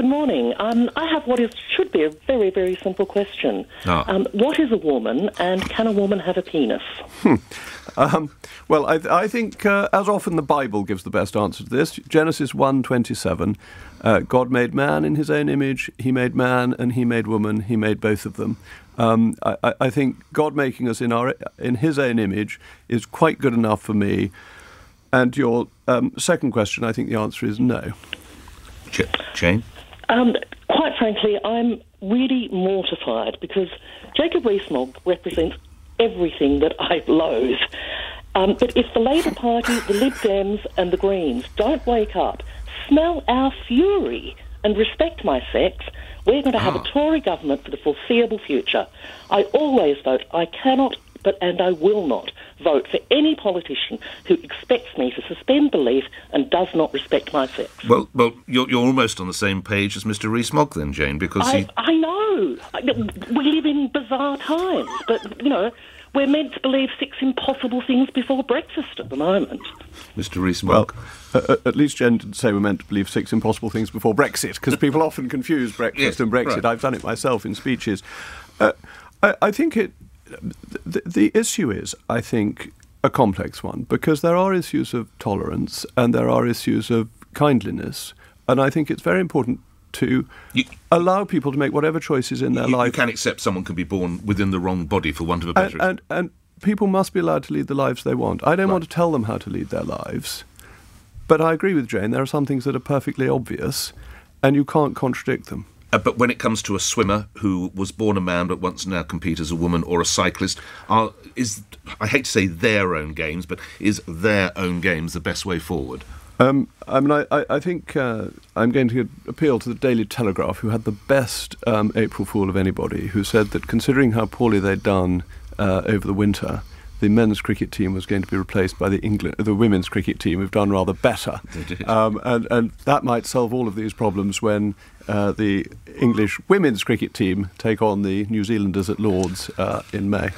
good morning. Um, I have what is should be a very, very simple question. Ah. Um, what is a woman, and can a woman have a penis? Um, well, I, I think, uh, as often, the Bible gives the best answer to this. Genesis 1.27, uh, God made man in his own image, he made man and he made woman, he made both of them. Um, I, I- I think God making us in, our, in his own image is quite good enough for me. And your um, second question, I think the answer is no. J- Jane? Um, quite frankly, I'm really mortified because Jacob Rees-Mogg represents everything that I loathe. Um, but if the Labour Party, the Lib Dems, and the Greens don't wake up, smell our fury, and respect my sex, we're going to have a Tory government for the foreseeable future. I always vote. I cannot, but and I will not vote for any politician who expects me to suspend belief and does not respect my sex. Well, well, you're, you're almost on the same page as Mr. Rees-Mogg then, Jane, because I, he... I know. We live in bizarre times, but, you know, we're meant to believe six impossible things before breakfast at the moment. Mr. Rees-Mogg... uh, at least Jen didn't say we're meant to believe six impossible things before Brexit, because people often confuse breakfast Yes, and Brexit. right. I've done it myself in speeches. Uh, I, I think it. The, the issue is, I think, a complex one because there are issues of tolerance and there are issues of kindliness, and I think it's very important to You- allow people to make whatever choices in their you, you can accept someone can be born within the wrong body, for want of a better... and, and people must be allowed to lead the lives they want. I don't want to tell them how to lead their lives, but I agree with Jane. There are some things that are perfectly obvious, and you can't contradict them. Uh, but when it comes to a swimmer who was born a man but to now compete as a woman, or a cyclist, are, is I hate to say their own games, but is their own games the best way forward? Um, I mean, I, I, I think uh, I'm going to appeal to the Daily Telegraph, who had the best um, April Fool of anybody, who said that considering how poorly they'd done uh, over the winter, the men's cricket team was going to be replaced by the England, the women's cricket team, who've done rather better. Um, and, and that might solve all of these problems when uh, the English women's cricket team take on the New Zealanders at Lords uh, in May.